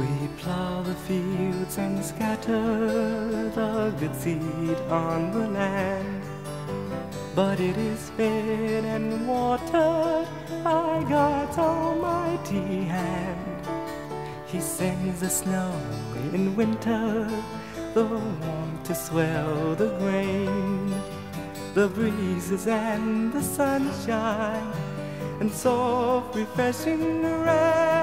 We plow the fields and scatter the good seed on the land. But it is fed and watered by God's almighty hand. He sends the snow in winter, the warmth to swell the grain, the breezes and the sunshine, and soft refreshing rain.